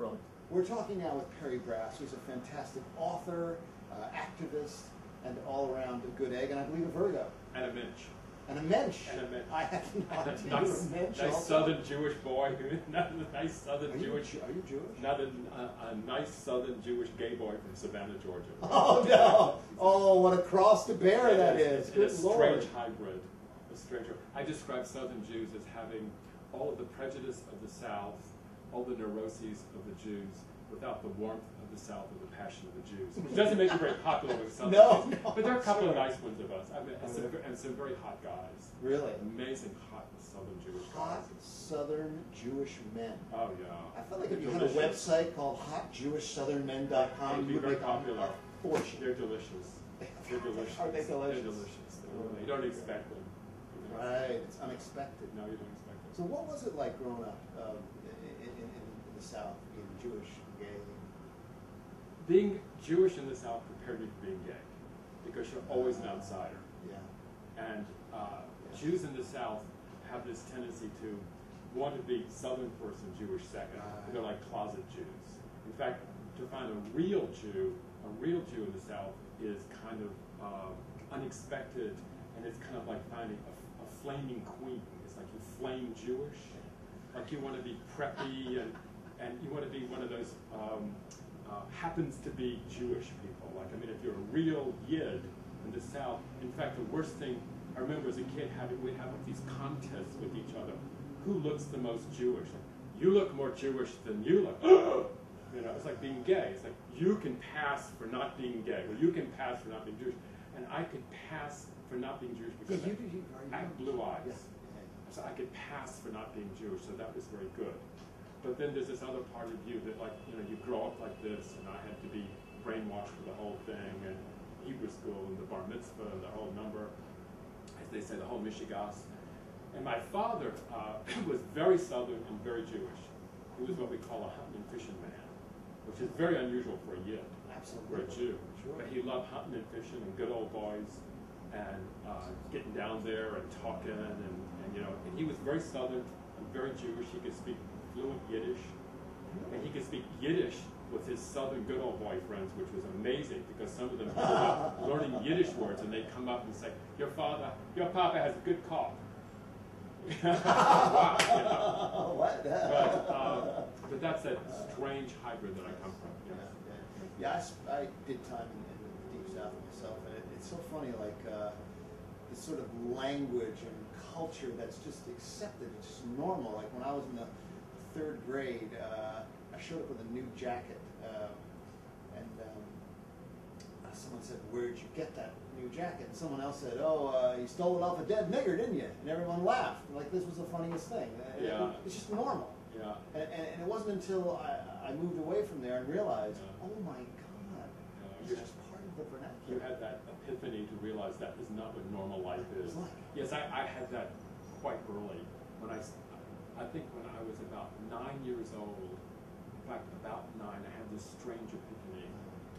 Brilliant. We're talking now with Perry Brass, who's a fantastic author, uh, activist, and all around a good egg, and I believe a Virgo. And a Mensch. And a mensch. And a mensch. I had no And a idea. nice, mensch nice also. southern Jewish boy, not a nice southern Are you, Jewish, are you Jewish? not a, a, a nice southern Jewish gay boy from Savannah, Georgia. Oh no! Oh, what a cross to bear that is. is. Good a lord. strange hybrid. A strange. Hybrid. I describe Southern Jews as having all of the prejudice of the South, all the neuroses of the Jews, without the warmth of the South or the passion of the Jews. Which doesn't make you very popular with some. No, Jews, no, but there are a couple of nice ones of us. I mean, and, some, and some very hot guys. Really? Amazing hot Southern Jewish Hot guys. Southern Jewish men. Oh yeah. I felt like They're if you had a website called hotjewishsouthernmen.com, you would very popular. a fortune. They're delicious. They're delicious. Are they delicious? They're delicious. They're you don't expect them. Right, it's unexpected. No, you don't expect them. So what was it like growing up um, the South, being Jewish, and gay? being Jewish in the South prepared me for being gay because you're always an outsider. Yeah. And uh, Jews in the South have this tendency to want to be Southern first and Jewish second. They're like closet Jews. In fact, to find a real Jew, a real Jew in the South is kind of uh, unexpected, and it's kind of like finding a, a flaming queen. It's like you flame Jewish, like you want to be preppy and and you want to be one of those um, uh, happens to be Jewish people. Like I mean, if you're a real Yid in the South, in fact, the worst thing I remember as a kid having we'd have like these contests with each other. Who looks the most Jewish? Like, you look more Jewish than you look. you know, it's like being gay. It's like you can pass for not being gay, or you can pass for not being Jewish, and I could pass for not being Jewish because Yeah, you, I- you, you I have blue eyes. Yeah. so I could pass for not being Jewish, so that was very good. But then there's this other part of you that, like, you know, you grow up like this, and I had to be brainwashed for the whole thing, and Hebrew school, and the bar mitzvah, and the whole number, as they say, the whole mishigas. And my father uh, was very Southern and very Jewish. He was what we call a hunting and fishing man, which is very unusual for a Yid Absolutely. for a Jew. Sure. But he loved hunting and fishing and good old boys and uh, getting down there and talking and, and you know, and he was very southern and very Jewish. He could speak fluent Yiddish. And he could speak Yiddish with his southern good old boyfriends, which was amazing because some of them up learning Yiddish words and they come up and say, Your father, your papa has a good cough. wow, you know. what? But, uh, but that's that strange hybrid that I come from. Yeah, Yes. yeah. Yeah, I, s- I did time in, in the deep south myself, and it, it's so funny, like uh, this sort of language and culture that's just accepted, it's just normal. Like when I was in the third grade, uh, I showed up with a new jacket, um, and um, uh, someone said, "Where'd you get that new jacket?" And someone else said, "Oh, uh, you stole it off a dead nigger, didn't you?" And everyone laughed, like this was the funniest thing. And Yeah. it's just normal. Yeah. And, and, and it wasn't until I, I moved away from there and realized, Yeah. oh my God, Yeah, it's you- just part of the vernacular. You had that epiphany to realize that is not what normal life is. Yes, I, I had that quite early. When I, I think when I was about nine years old, in fact, about nine, I had this strange epiphany.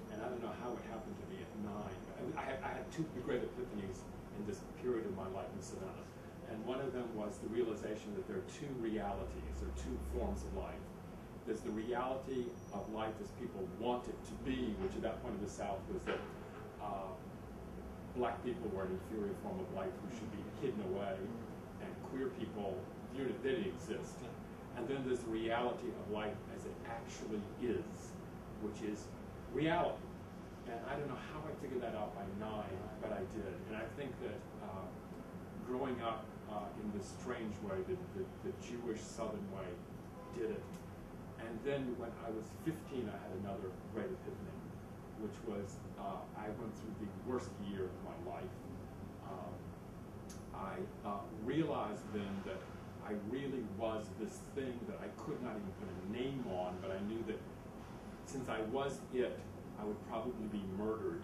And I don't know how it happened to me at nine. but I, I had, two great epiphanies in this period of my life in Savannah. And one of them was the realization that there are two realities, or two forms of life. There's the reality of life as people want it to be, which at that point in the South was that uh, black people were an inferior form of life who should be hidden away, and queer people viewed it, didn't exist. And then the reality of life as it actually is, which is reality. And I don't know how I figured that out by nine, but I did. And I think that uh, growing up uh, in this strange way, the, the, the Jewish Southern way, did it. And then when I was 15, I had another great epiphany, which was uh, I went through the worst year of my life. Um, I uh, realized then that I really was this thing that I could not even put a name on, but I knew that since I was it, I would probably be murdered.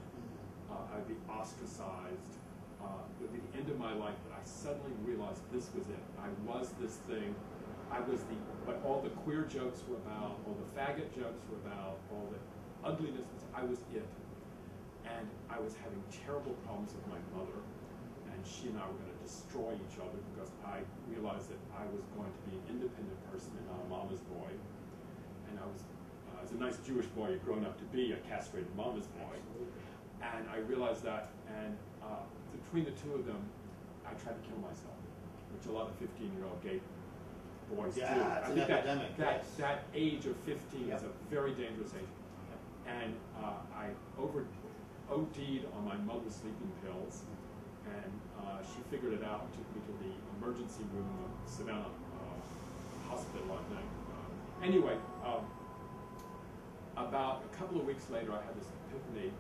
Uh, I'd be ostracized. Uh, it would be the end of my life, but I suddenly realized this was it. I was this thing. I was the, what all the queer jokes were about, all the faggot jokes were about, all the ugliness was, I was it. And I was having terrible problems with my mother, she and I were going to destroy each other because I realized that I was going to be an independent person and not a mama's boy. And I was as a nice Jewish boy you've grown up to be, a castrated mama's boy. Absolutely. And I realized that, and uh, between the two of them, I tried to kill myself, which a lot of 15 year old gay boys do. Yeah, I it's an think that, epidemic, That, yes. that age of 15 is a very dangerous age. And uh, I over OD'd on my mother's sleeping pills, and uh, she figured it out and took me to the emergency room of Savannah uh, Hospital, I think. Uh, anyway, um, about a couple of weeks later, I had this epiphany,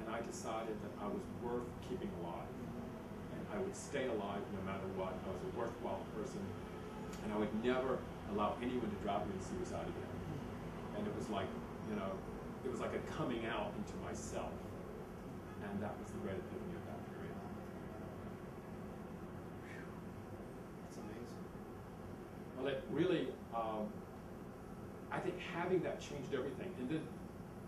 and I decided that I was worth keeping alive. And I would stay alive no matter what. I was a worthwhile person, and I would never allow anyone to drive me to suicide again. And it was like, you know, it was like a coming out into myself. And that was the great epiphany of that period. That's amazing. Well, it really, um, I think having that changed everything. And then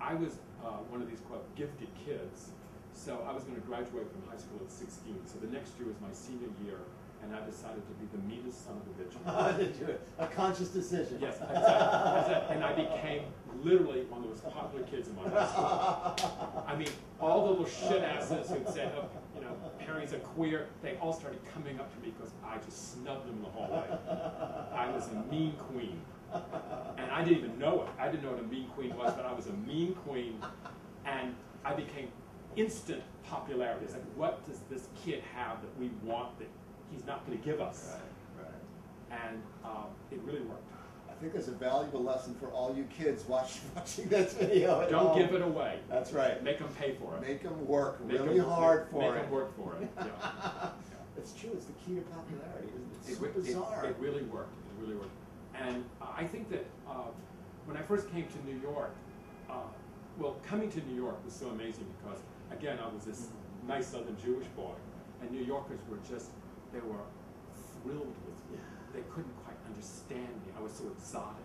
I was uh, one of these quote gifted kids, so I was going to graduate from high school at 16. So the next year was my senior year, and I decided to be the meanest son of a bitch. A conscious decision. Yes, I decided, I decided- and I became literally one of the most popular kids in my high school. I mean, all the little shit asses who'd said, oh, you know, Perry's a queer, they all started coming up to me because I just snubbed them in the hallway. I was a mean queen. And I didn't even know it. I didn't know what a mean queen was, but I was a mean queen. And I became instant popularity. It's like, what does this kid have that we want that he's not going to give us? Right, right. And um, it really worked. I think there's a valuable lesson for all you kids watching, watching this video. at Don't home. give it away. That's right. Make them pay for it. Make them work Make really 'em- hard make, for make it. them work for it. Yeah. it's true. It's the key to popularity. Isn't it? It's It, so re- it- bizarre. it really worked. It really worked. And I think that uh, when I first came to New York, uh, well, coming to New York was so amazing because, again, I was this nice Southern Jewish boy, and New Yorkers were just, they were thrilled with me. Yeah. They couldn't quite understand me. I was so exotic.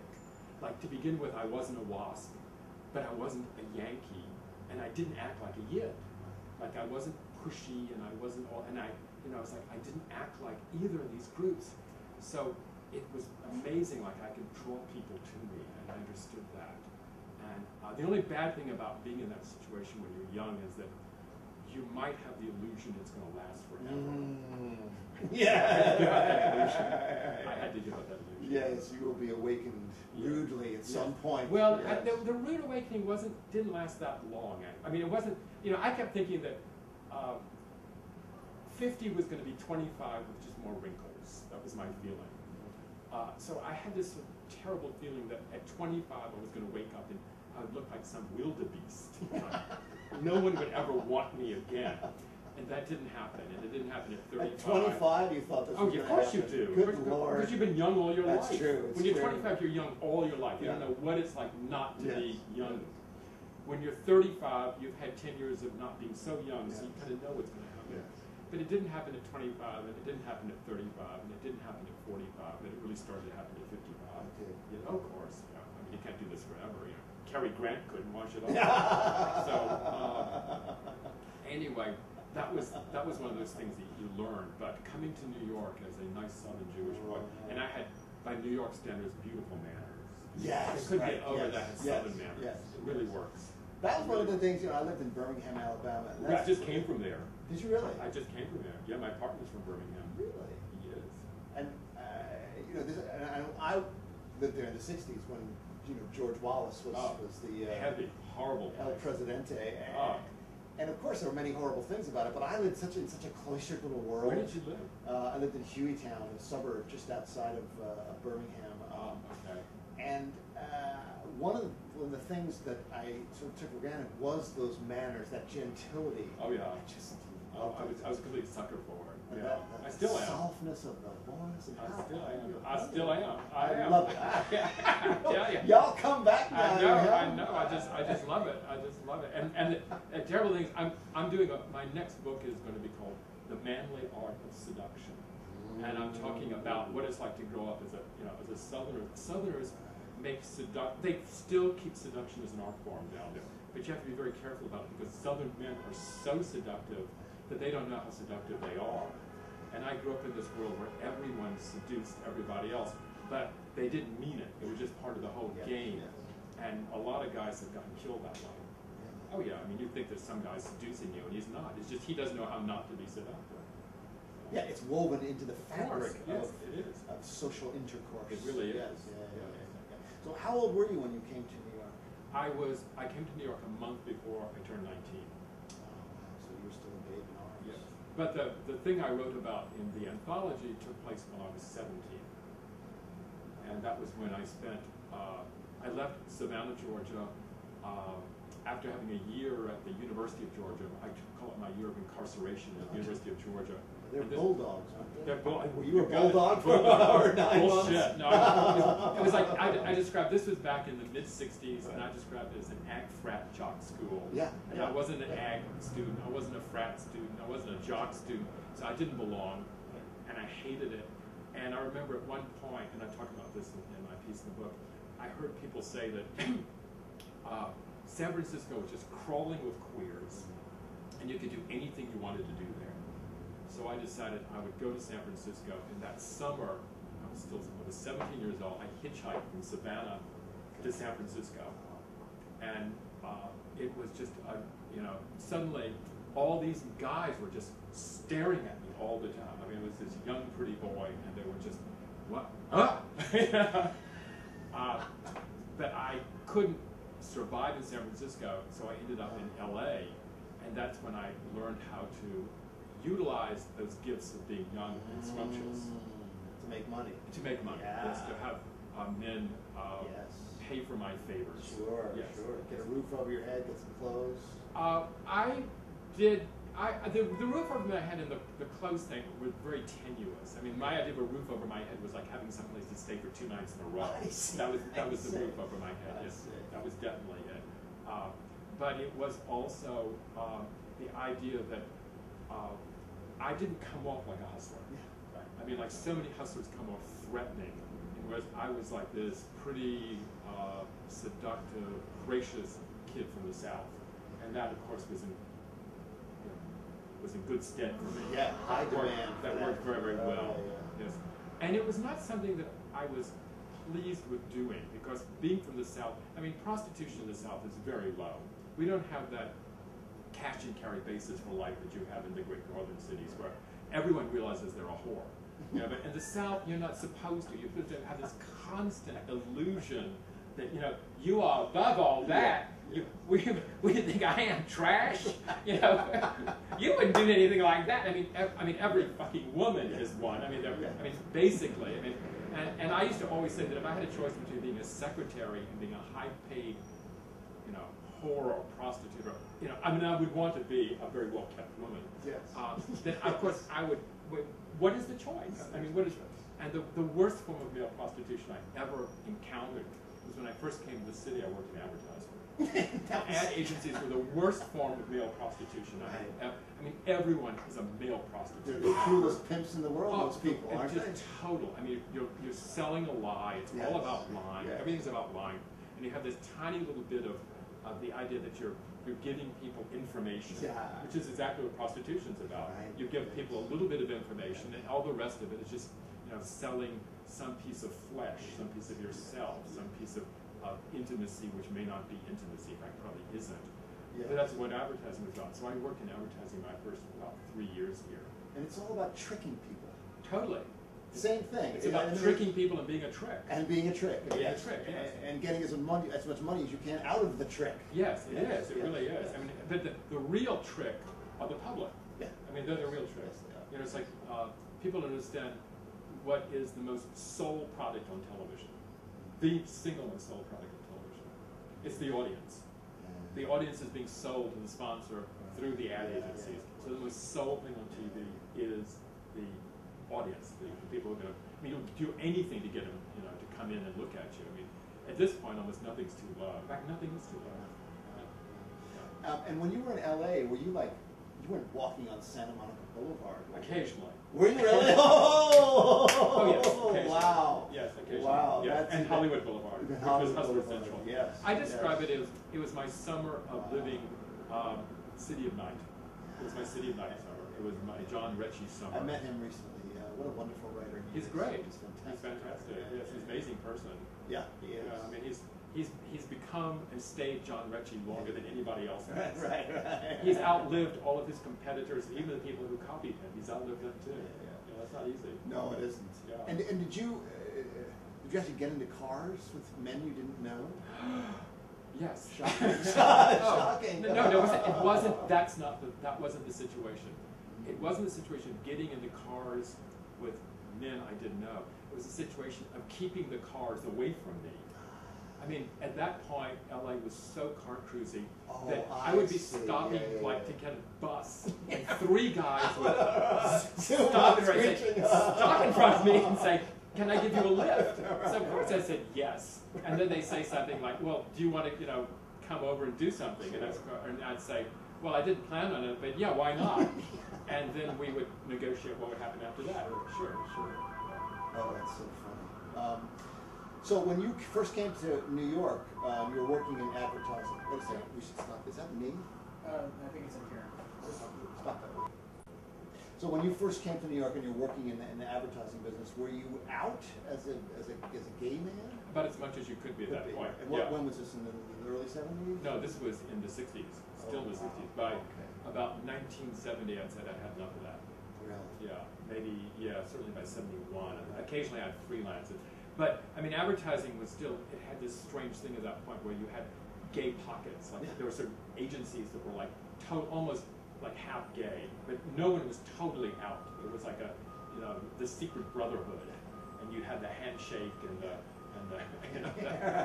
Like, to begin with, I wasn't a wasp, but I wasn't a Yankee, and I didn't act like a yid. Like, I wasn't pushy, and I wasn't all, and I, you know, I was like, I didn't act like either of these groups. So it was amazing, like I could draw people to me, and I understood that. And uh, the only bad thing about being in that situation when you're young is that you might have the illusion it's going to last forever. Mm. I Yeah. had to give up that illusion. Yes, you will be awakened Yeah. rudely at Yeah. some point. Well, I, the, the rude awakening wasn't didn't last that long. I, I mean, it wasn't. You know, I kept thinking that um, fifty was going to be twenty-five with just more wrinkles. That was my feeling. Uh, so I had this terrible feeling that at twenty-five I was going to wake up and I would look like some wildebeest. No one would ever want me again, and that didn't happen. And it didn't happen at 35. At thirty-five. 25, you thought this Oh, was yeah, of course you do. Good because, lord. Because you've been young all your That's life. true, it's when you're true. 25, you're young all your life. You don't know what it's like not to be Yes. young. When you're 35, you've had 10 years of not being so young, so you kind of know what's going to happen. Yes. But it didn't happen at 25, and it didn't happen at 35, and it didn't happen at 45, but it really started to happen at 55. Okay. You know, of course. Yeah. I mean, you can't do this forever. You know, Cary Grant couldn't wash it off. so. Um, anyway, that was that was one of those things that you learn. But coming to New York as a nice Southern Jewish boy, and I had, by New York standards, beautiful manners. Yes, I couldn't right, get over yes, that yes, Southern manners. yes, it really yes. works. That was one of the things, you know, I lived in Birmingham, Alabama. and Yeah, I just came from there. Did you really? I just came from there. Yeah, my partner's from Birmingham. Really? He is. And, uh, you know, this, and I, I lived there in the 60s when, you know, George Wallace was, Oh, was the uh, Heavy, horrible. El place. Presidente. Oh. And of course, there were many horrible things about it, but I lived such in such a cloistered little world. Where did you live? Uh, I lived in Hueytown, a suburb just outside of, uh, Birmingham. Oh, Um, okay. and uh, one of the, one of the things that I sort of took for granted was those manners, that gentility. Oh, yeah. I just Oh, I was. I was a complete sucker for Yeah, I still am. softness of the voice. And I still am. I still am. I am. love it. I tell ya. Y'all come back now. I know, you I know. I just, I just love it. I just love it. And and the, the terrible thing is, I'm I'm doing a, my next book is going to be called The Manly Art of Seduction, and I'm talking about what it's like to grow up as a you know as a Southerner. Southerners make seduct. They still keep seduction as an art form down there, but you have to be very careful about it because Southern men are so seductive that they don't know how seductive they are. And I grew up in this world where everyone seduced everybody else, but they didn't mean it. It was just part of the whole game. And a lot of guys have gotten killed that way. Oh yeah, I mean you think that some guy seducing you and he's not. It's just he doesn't know how not to be seductive. Yeah, it's woven into the fabric Of yes, of, it is. of social intercourse. It really is. Yeah, yeah, Yes. yeah, yeah. So how old were you when you came to New York? I was I came to New York a month before I turned 19. Oh, wow. So you were still a babe in arms. Yes. But the, the thing I wrote about in the anthology took place when I was 17. And that was when I spent, uh, I left Savannah, Georgia, uh, after having a year at the University of Georgia. I call it my year of incarceration at the University of Georgia. They're this- bulldogs, aren't they? They're bull- Were you a got it. bulldog for Bulldog. nine Bullshit. months? No, I- it was like I, I described. This was back in the mid '60s, and I described it as an ag frat jock school. Yeah, And yeah. I wasn't an ag student. I wasn't a frat student. I wasn't a jock student. So I didn't belong, and I hated it. And I remember at one point, and I talk about this in, in my piece in the book. I heard people say that uh, San Francisco was just crawling with queers, and you could do anything you wanted to do there. So I decided I would go to San Francisco, and that summer, I was still I was 17 years old. I hitchhiked from Savannah to San Francisco, and uh, it was just, a, you know, suddenly all these guys were just staring at me all the time. I mean, it was this young, pretty boy, and they were just, what? Huh? uh, but I couldn't survive in San Francisco, so I ended up in LA, and that's when I learned how to utilize those gifts of being young and scrumptious Mm, to make money. to make money. Yeah. Yes, to have uh, men uh, Yes. pay for my favors. Sure, Yes. sure. Get a roof over your head, get some clothes. Uh, I did. I the, the roof over my head and the, the clothes thing were very tenuous. I mean, my idea of a roof over my head was like having someplace to stay for two nights in a row. That was that was the roof over my head. Yes, that was definitely it. Uh, but it was also um, the idea that uh, I didn't come off like a hustler. Yeah. Right. I mean, like so many hustlers come off threatening, whereas I was like this pretty uh, seductive, gracious kid from the South, and that, of course, was in you know, was in good stead for me. Yeah, high That worked- demand That that. worked very, very Oh, well. yeah. Yes, and it was not something that I was pleased with doing because being from the South, I mean, prostitution in the South is very low. We don't have that cash and carry basis for life that you have in the great northern cities where everyone realizes they're a whore. You know, but in the South, you're not supposed to. You're supposed to have this constant illusion that you know you are above all that. You, we, we think I am trash. You know, you wouldn't do anything like that. I mean, ev- I mean, every fucking woman is one. I mean, I mean, basically. I mean, and, and I used to always say that if I had a choice between being a secretary and being a high-paid you know, whore or prostitute, or, you know, I mean, I would want to be a very well-kept woman. Yes. Uh, then, of course, I would, what is the choice? I mean, what is, and the, the worst form of male prostitution I ever encountered was when I first came to the city, I worked in advertising. Ad agencies were the worst form of male prostitution I ever, I mean, everyone is a male prostitute. They're the coolest pimps in the world, Oh, those people, aren't just they? total. I mean, you're, you're selling a lie. It's Yes. all about lying. Yes. Everything's about lying. And you have this tiny little bit of, of the idea that you're you're giving people information, Yeah. which is exactly what prostitution's about. Right. You give people a little bit of information, and all the rest of it is just you know selling some piece of flesh, some piece of yourself, some piece of, of intimacy, which may not be intimacy. In fact, probably isn't. Yeah. But that's what advertising is about. So I worked in advertising my first about three years here. And it's all about tricking people. Totally. Same thing. It's about tricking people and being a trick. And being a trick. Being a yes. trick, yes. And, and getting as much, money, as much money as you can out of the trick. Yes, it Yes, is. It yes, really is. yes. I mean, but the, the real trick are the public. Yeah. I mean, they're the real tricks. You know, it's like uh, people don't understand what is the most sold product on television. The single most sold product on television. It's the audience. The audience is being sold to the sponsor through the ad agencies. So the most sold thing on TV is the audience, the, the people who are going to. I mean, you'll do anything to get them, you know, to come in and look at you. I mean, at this point, almost nothing's too low. In fact, nothing is too low. Um, and when you were in LA, were you like, you weren't walking on Santa Monica Boulevard? Occasionally. Were you really? Oh, Oh yes, wow. Yes, occasionally. Wow, Yeah. that's and Hollywood Boulevard, which Hollywood was Hustler Central. yes, I describe yes. it as it was my summer of Wow. living um, City of Night. It was my City of Night summer. It was my John Rechy summer. I met him recently. Uh, what a wonderful writer he He's is. great. He's He's fantastic. fantastic. Yeah, Yes, he's an amazing person. Yeah, he is. Yeah, I mean, he's he's he's become and stayed John Rechy longer than anybody else Right, has. right, right. He's outlived all of his competitors, even the people who copied him. He's outlived them too. Yeah, yeah. You know, that's not easy. No, it isn't. Yeah. And, and did you, uh, uh, did you actually get into cars with men you didn't know? Yes. Shocking. Shocking. No, no, no, it wasn't, it wasn't, that's not the, that wasn't the situation. It wasn't the situation of getting into cars with men I didn't know. It was a situation of keeping the cars away from me. I mean, at that point, LA was so car cruisy Oh, that I would be see. stopping Yeah, yeah, like yeah. to get a bus, and three guys would stop and say, stop in front of me and say, "Can I give you a lift?" So of course I said yes, and then they say something like, "Well, do you want to, you know, come over and do something?" And, I, and I'd say, "Well, I didn't plan on it, but yeah, why not?" And then we would negotiate what would happen after that. Sure, sure. Oh, that's so funny. Um, so when you first came to New York, um, you were working in advertising. Wait a second, we should stop. Is that me? Uh, I think it's in here. Stop that. So when you first came to New York and you're working in the, in the advertising business, were you out as a as a as a gay man? About as much as you could be at Could that be. point. And what, yeah. when was this in the, the early seventies? No, this was in the '60s, still the Oh, '60s. By about 1970, I'd said I had enough of that. Really? Yeah, maybe, yeah, certainly by 71. Occasionally I'd freelance it. But, I mean, advertising was still, it had this strange thing at that point where you had gay pockets. Like, Yeah. there were certain agencies that were like, to- almost like half gay, but no one was totally out. It was like a, you know, the secret brotherhood. And you had the handshake and the, and the, you know, the,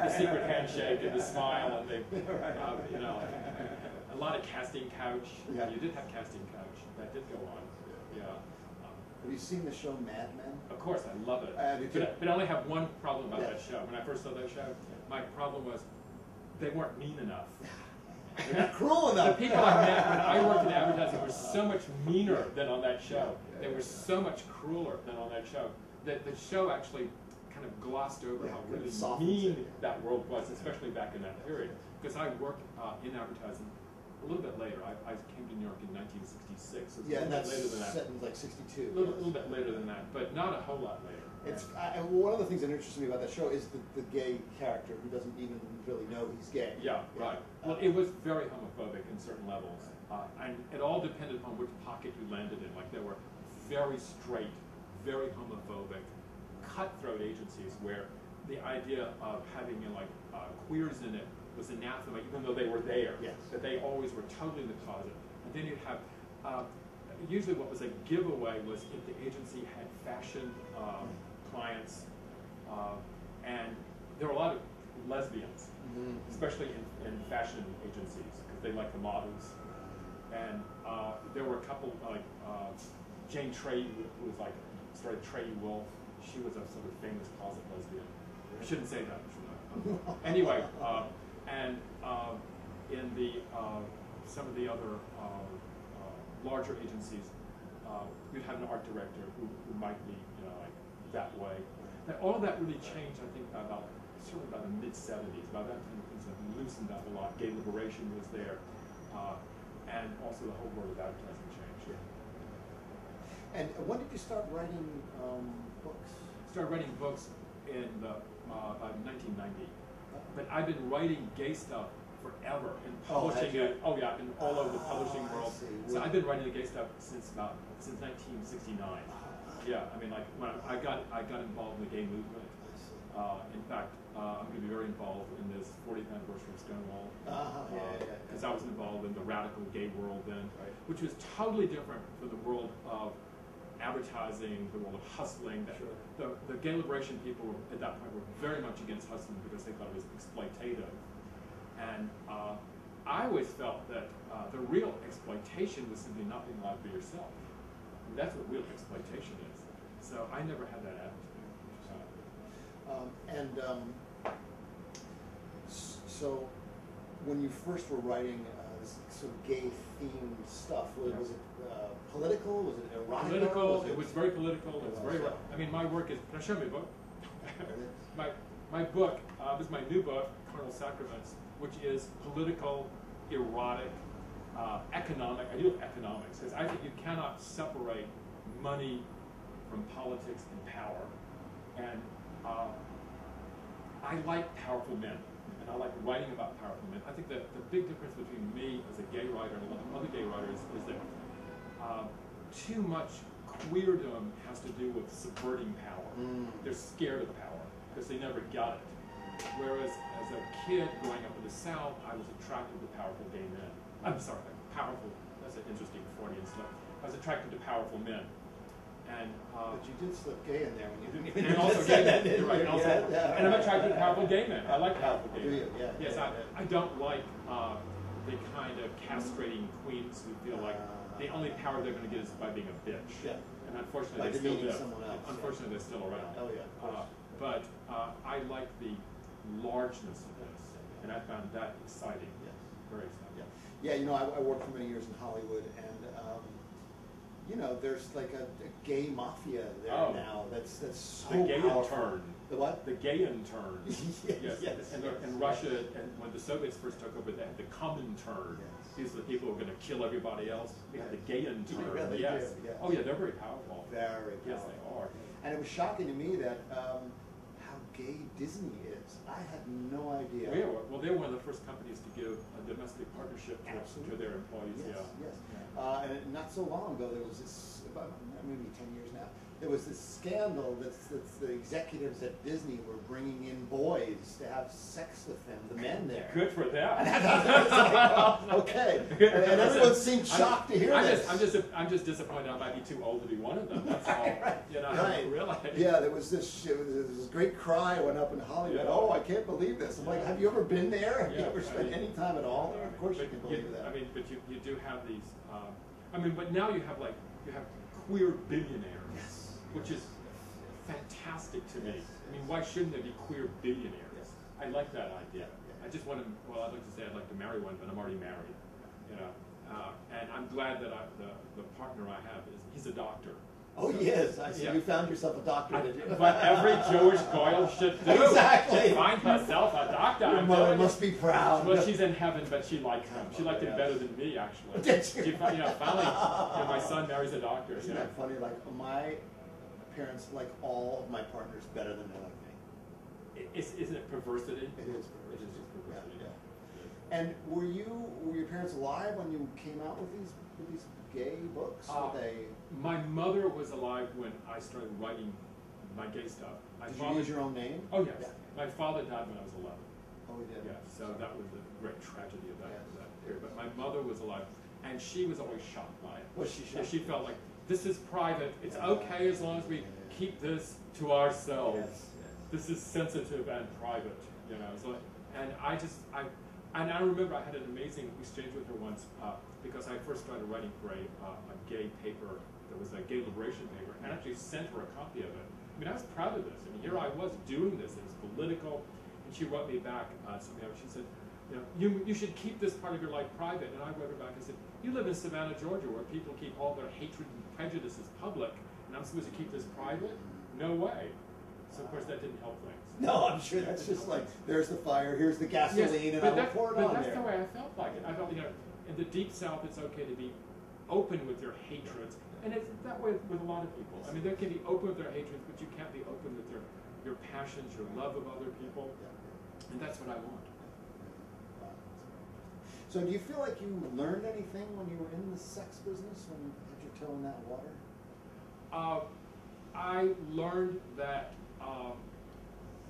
the secret handshake and the smile and the, Right. uh, you know, a lot of casting couch. Yeah. You did have casting couch. That did go on. Yeah. Um, Have you seen the show Mad Men? of course, I love it. I do too. but, but I only have one problem about Yeah. that show. When I first saw that show, my problem was they weren't mean enough. They're not cruel The people I met when I worked in advertising were so much meaner than on that show. They were so much crueler than on that show. That the show actually kind of glossed over Yeah, how really mean it. that world was, especially back in that period. Because I worked uh, in advertising a little bit later. I, I came to New York in 1966. So Yeah, a and little that's later than that. set in like '62. A little, little bit later than that, but not a whole lot later. It's I, one of the things that interests me about that show is the, the gay character who doesn't even really know he's gay. Yeah, right. Well, it was very homophobic in certain levels, uh, and it all depended upon which pocket you landed in. Like there were very straight, very homophobic, cutthroat agencies where the idea of having you know, like uh, queers in it was anathema, even though they were there. Yes. That they always were totally in the closet. And then you'd have. Uh, Usually, what was a giveaway was if the agency had fashion um, clients, uh, and there were a lot of lesbians, Mhm. especially in, in fashion agencies because they like the models. And uh, there were a couple like uh, Jane Trahey, who was like started Trahey Wolf. She was a sort of famous closet lesbian. I shouldn't say that. Anyway, uh, and uh, in the uh, some of the other uh, uh, larger agencies, you'd have an art director who, who might be you know like that way. And all of that really changed, I think, by about certainly by the mid '70s. By that time, things had loosened up a lot. Gay liberation was there, and also the whole world of advertising changed. And when did you start writing um, books? Started writing books in the uh, about 1990, but I've been writing gay stuff forever and Oh, publishing you? it. Oh yeah, I've been all over the Oh, publishing I world. So I've been writing the gay stuff since about since 1969. Yeah, I mean like when I, I got I got involved in the gay movement. Uh, in fact, uh, I'm going to be very involved in this 40th anniversary of Stonewall. Uh-huh, yeah, yeah, yeah. Because I was involved in the radical gay world then, Right. which was totally different from the world of advertising, the world of hustling. That Sure. the, the gay liberation people were, at that point were very much against hustling because they thought it was exploitative. And uh, I always felt that uh, the real exploitation was simply not being allowed to be yourself. Mean, that's what real exploitation is. So I never had that attitude. Um, and um, so, when you first were writing uh, this sort of gay themed stuff, was, Yeah. was it uh, political? Was it erotic? political. it was very political. It was very. was, I mean, my work is. Can I show me a book? My my book. Uh, this is my new book, Carnal Sacraments, which is political, erotic, uh, economic. I deal with economics because I think you cannot separate money from politics and power. And uh, I like powerful men. And I like writing about powerful men. I think that the big difference between me as a gay writer and a lot of other gay writers is that uh, too much queerdom has to do with subverting power. Mm. They're scared of power because they never got it. Whereas as a kid growing up in the South, I was attracted to powerful gay men. I'm sorry, powerful. That's an interesting Freudian slip. I was attracted to powerful men, and uh, But you did slip gay in there when you didn't even and also say gay that, men. right. you? And, also, Yeah, yeah. and I'm attracted to powerful gay men. I like powerful gay Do men. you? Yeah, Yes, yeah, I. I don't like uh, the kind of castrating queens who feel like the only power they're going to get is by being a bitch. Yeah. And unfortunately, By they still demeaning live. someone else, yeah. Unfortunately, they're still around. Oh, yeah, of course. Uh, but uh, I like the largeness of this, and I found that exciting. Yes. Very exciting. Yeah, yeah. You know, I, I worked for many years in Hollywood, and um, you know, there's like a, a gay mafia there Oh. now. That's that's so The gay powerful. intern. The what? The gay intern. Yes, yes, And, yes. in Russia, and when the Soviets first took over, they had the Comintern. Yes. These are the people who are going to kill everybody else. We have the gay intern. really yes. do, yes. Oh yeah, they're very powerful. Very Yes, they are. And it was shocking to me that um, gay Disney is. I had no idea. We were, well, they were one of the first companies to give a domestic partnership to, to their employees. Yes, yeah. yes. Uh, and not so long ago, there was this, about maybe 10 years now, there was this scandal that the executives at Disney were bringing in boys to have sex with them, the men there. Good for them. Like, okay. And, and everyone seemed shocked to hear I'm this. Just, I'm just, I'm just disappointed. I might be too old to be one of them. That's all. Right, You know, right. really. Yeah, there was this, was, there was this great cry went up in Hollywood. Yeah. Oh, I can't believe this. I'm like, have you ever been there? Have you Yeah, ever I spent mean- any time at all there? Of course you can believe that. I mean, but you, you do have these. Um, I mean, but now you have like you have queer billionaires. Which is fantastic to me. I mean, why shouldn't there be queer billionaires? I like that idea. I just want to. Well, I'd like to say I'd like to marry one, but I'm already married. You know, uh, and I'm glad that I, the the partner I have is he's a doctor. Oh, So- yes. I see. Yeah. You found yourself a doctor, I- but every Jewish girl should do. Exactly. Find herself a doctor. Your mother must be proud. Well, she's in heaven, but she likes him. She liked him Yes. better than me, actually. Did she? She, you know, finally, you know, my son marries a doctor. Isn't you know. that funny? Like my parents like all of my partners better than they like me. Is, isn't it perversity? It is It is just perversity. Yeah, And were you were your parents alive when you came out with these with these gay books? Uh, they? My mother was alive when I started writing my gay stuff. My Did father, you use your own name? Oh yes. Yeah. My father died when I was 11. Oh, we did. Yeah, so that was a great tragedy of that, Yes. that period. But my mother was alive, and she was always shocked by it. Was she Yeah. She felt like this is private. It's okay as long as we keep this to ourselves. Yes, yes. This is sensitive and private, you know. So, and I just, I, and I remember I had an amazing exchange with her once uh, because I first started writing for a, uh, a gay paper. There was a gay liberation paper, and I actually sent her a copy of it. I mean, I was proud of this. I mean, here I was doing this. It was political, and she wrote me back uh, something. She said, you you, you should keep this part of your life private. And I wrote her back and said, you live in Savannah, Georgia, where people keep all their hatred and prejudices public, and I'm supposed to keep this private? No way. So of course that didn't help things. No, I'm sure that's just like there's the fire, here's the gasoline, and but I will pour it but on that's there. the way I felt like it. I felt, you know, in the deep south, it's okay to be open with your hatreds, and it's that way with a lot of people. I mean, they can be open with their hatreds, but you can't be open with your your passions, your love of other people, and that's what I want. Wow, that's very interesting. So, do you feel like you learned anything when you were in the sex business when you had your toe in that water? Uh, I learned that um,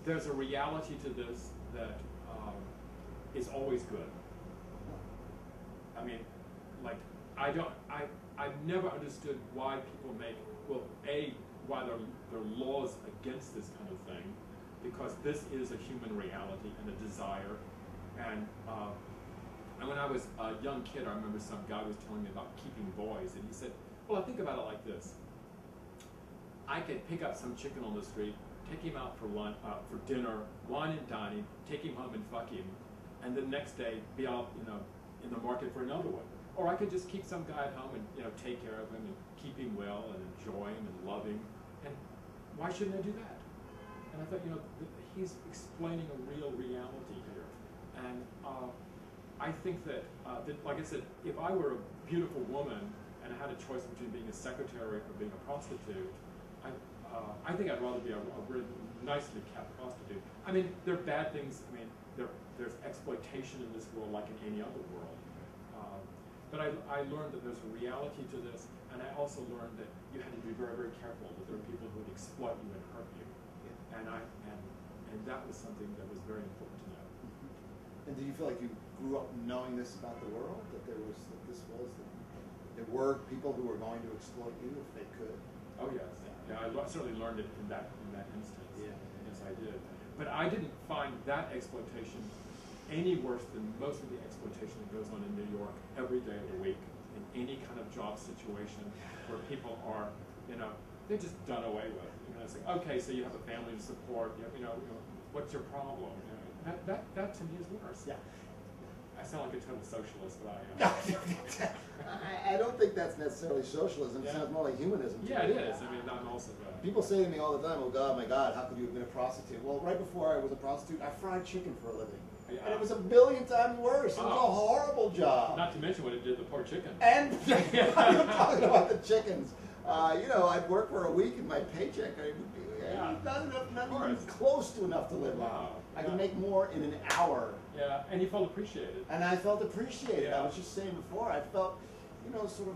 there's a reality to this that um, is always good. I mean, like I don't, I, I've never understood why people make well, a why there there are laws against this kind of thing, because this is a human reality and a desire, and. Uh, and when I was a young kid, I remember some guy was telling me about keeping boys, and he said, "Well, I think about it like this: I could pick up some chicken on the street, take him out for lunch, uh, for dinner, wine and dining, take him home and fuck him, and the next day be out, you know, in the market for another one. Or I could just keep some guy at home and you know take care of him and keep him well and enjoy him and love him. And why shouldn't I do that? And I thought, you know, he's explaining a real reality here, and. Uh, I think that, uh, that, like I said, if I were a beautiful woman and I had a choice between being a secretary or being a prostitute, I, uh, I think I'd rather be a, a really nicely kept prostitute. I mean, there are bad things. I mean, there, there's exploitation in this world like in any other world. Um, but I, I learned that there's a reality to this, and I also learned that you had to be very, very careful that there are people who would exploit you and hurt you. Yeah. And I and and that was something that was very important to know. And did you feel like you grew up knowing this about the world? That there was, that this was, that there were people who were going to exploit you if they could? Oh yes, yeah. I certainly learned it in that in that instance. Yeah. Yes, I did. But I didn't find that exploitation any worse than most of the exploitation that goes on in New York every day of the week in any kind of job situation where people are, you know, they're just done away with. You know, it's like, okay, so you have a family to support. You, have, you know, you know, what's your problem? You know, that, that that to me is worse. Yeah. I sound like a total socialist, but I am. I, I don't think that's necessarily socialism. It Yeah. sounds more like humanism. to yeah, me. it is. I mean, I'm also. Uh, People say to me all the time, "Oh God, my God, how could you have been a prostitute?" Well, right before I was a prostitute, I fried chicken for a living, Yeah. and it was a billion times worse. It was a Oh. horrible job. Not to mention what it did to the poor chicken. And I'm talking about the chickens. Uh, you know, I'd work for a week and my paycheck I would be Yeah. not enough, not even close to enough to live on. Wow. I could make more in an hour, Yeah, and you felt appreciated. and I felt appreciated. I was just saying before, I felt, you know, sort of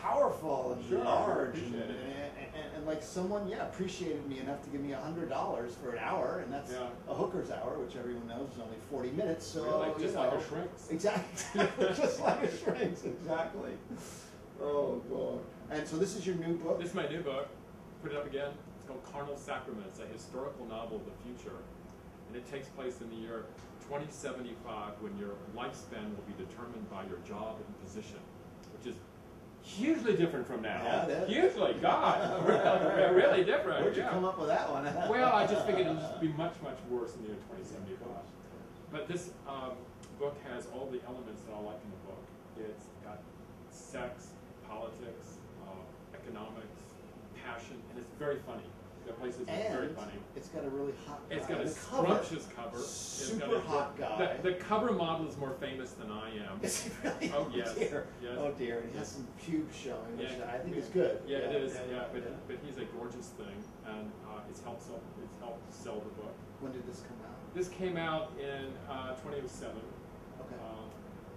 powerful and Sure, large, and, and, and, and like someone, yeah, appreciated me enough to give me a hundred dollars for an hour, and that's Yeah. a hooker's hour, which everyone knows is only forty minutes. So Really, you just know, like a shrink's. Exactly, just like a shrinks, exactly. Oh God! And so this is your new book. This is my new book. Put it up again. It's called Carnal Sacraments, a historical novel of the future. And it takes place in the year 2075 when your lifespan will be determined by your job and position, which is hugely different from now. Yeah, it. Hugely, God, really, really different. Where'd you yeah. come up with that one? well, I just figured it'd just be much, much worse in the year 2075. But this um, book has all the elements that I like in the book. It's got sex, politics, uh, economics, passion, and it's very funny. The places are very funny. it's got a really hot. It's guy. got a The cover. scrumptious cover. It's Super got a- hot the- guy. The, the cover model is more famous than I am. Is he really? Oh, yes, dear. yes. Oh dear. It has some pubes showing, which Yeah. I think is good. Yeah, it is. yeah, Yeah, but yeah. but he's a gorgeous thing, and uh, it's helped sell it's helped sell the book. When did this come out? This came out in uh, 2007. Okay. Uh,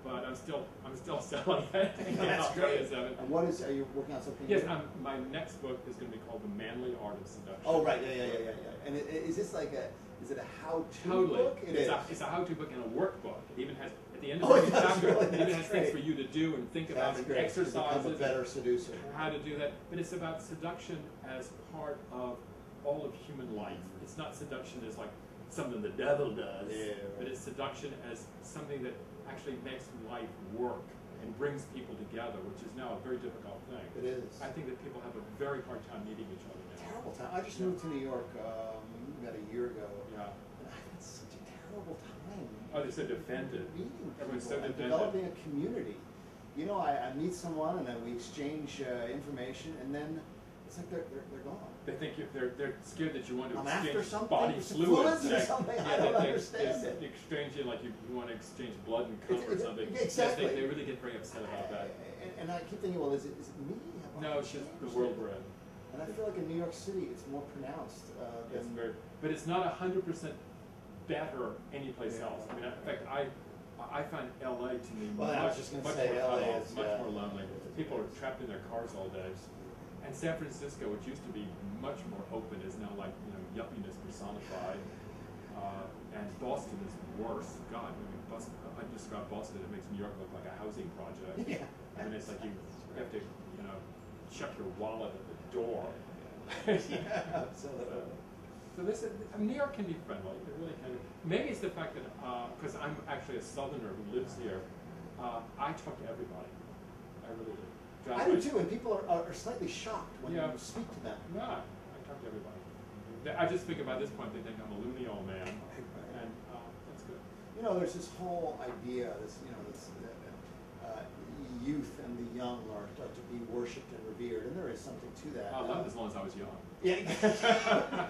but I'm still I'm still selling it. That's great. 2007. And what is? Are you working on something? Yes, um, my next book is going to be called The Manly Art of Seduction. Oh right, yeah, yeah, yeah, yeah, yeah. And it, is this like a? Is it a how-to Totally. book? It it's, is. A, it's a how-to book and a workbook. It even has at the end of Oh, every chapter, really? it even has things for you to do and think about That's and great. To become exercises. a better seducer. and how to do that. But it's about seduction as part of all of human life. It's not seduction as like something the devil does, Yeah, but it's seduction as something that actually makes life work and brings people together, which is now a very difficult thing. It is. I think that people have a very hard time meeting each other now. terrible time. I just moved to New York um, about a year ago, Yeah. and I had such a terrible time. Oh, they're so defended. Meeting Everyone's people so and defended. developing a community. You know, I, I meet someone and then we exchange uh, information, and then it's like they're, they're, they're gone. They think you they're they're scared that you want to I'm exchange body fluids, or They- something. I Yeah, don't they, they, understand they, exchange it like you, you want to exchange blood and cum or something. exactly. They, they really get very upset about that. And, and I keep thinking, well, is it, is it me? I No, it's just the world we're in. And I feel like in New York City, it's more pronounced uh, than. very, but it's not hundred percent better anyplace Yeah. else. I mean, in fact, I I find L.A. to me Well, much, just much say more LA is, much yeah. more lonely. People are trapped in their cars all day. And San Francisco, which used to be much more open, is now like you know yuppiness personified. Uh, and Boston is worse. God, I mean, Boston, I describe Boston. It makes New York look like a housing project. Yeah. I mean, it's like you have to, you know, check your wallet at the door. yeah, absolutely. So this is, I mean, New York can be friendly. It really can. Maybe it's the fact that because I'm actually a Southerner who lives here, uh, I talk to everybody. I really do. John, I do too, and people are, are slightly shocked when Yeah. you speak to them. No, I talk to everybody. I just think by this point they think I'm a loony old man, and uh, that's good. You know, there's this whole idea, this you know, this uh, uh, youth and the young are, are to be worshipped and revered, and there is something to that. I Uh, as long as I was young. Yeah.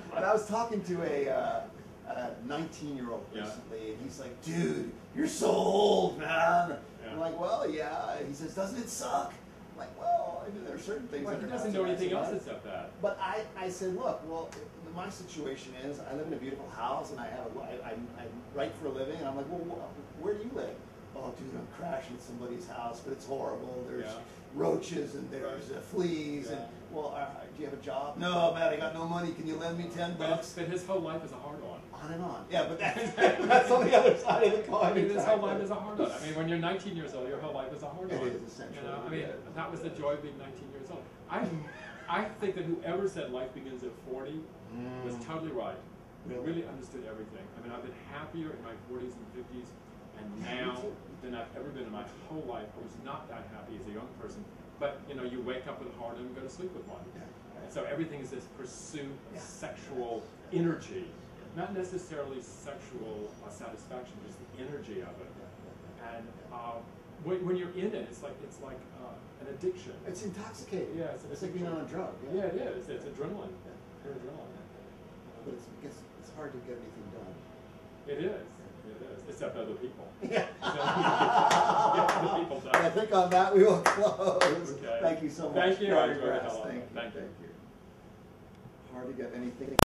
and I was talking to a, uh, a 19 year old Yeah. recently, and he's like, dude, you're so old, man. Yeah. I'm like, well, yeah. He says, doesn't it suck? Like, well, I mean, there are certain things Well, that he doesn't know anything else except that. But I, I said, look, well, my situation is I live in a beautiful house and I have a, I, I'm, I write for a living and I'm like, well, wh- where do you live? Oh, dude, I'm crashing at somebody's house, but it's horrible. There's Yeah. roaches and there's Right. uh, fleas and Yeah. Well, uh, do you have a job? No, man, I got no money. Can you lend me ten bucks? but his whole life is a hard on. On and on. Yeah, but that's that's on the other side of the coin. I mean, his whole life is a hard on. I mean, when you're 19 years old, your whole life is a hard It on. is, essentially, You know, I mean, yeah. that was the joy of being 19 years old. I, I think that whoever said life begins at 40 was Mm. totally right. Really? Really understood everything. I mean, I've been happier in my 40s and 50s and now than I've ever been in my whole life. I was not that happy as a young person. But, you know, you wake up with a heart and go to sleep with one. And so everything is this pursuit of sexual energy, not necessarily sexual uh, satisfaction, just the energy of it. And uh, when, when you're in it, it's like it's like uh, an addiction. It's intoxicating. Yeah, it's it's like being on a drug. yeah, it is. It's adrenaline. Pure adrenaline. But it's, it's hard to get anything done. It is. Except other people. Yeah. People done. I think on that we will close. Okay. Thank you so much. Thank you. I Perry enjoyed the Brass. hell out of Thank you. Thank you. Hard to get anything.